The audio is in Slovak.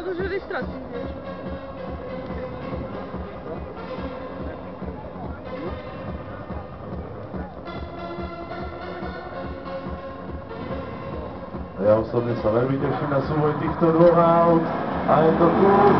za dużo rejestracji, wiesz. Ja osobne sa veľmi teším na súboj týchto dvoch aut a je to cool.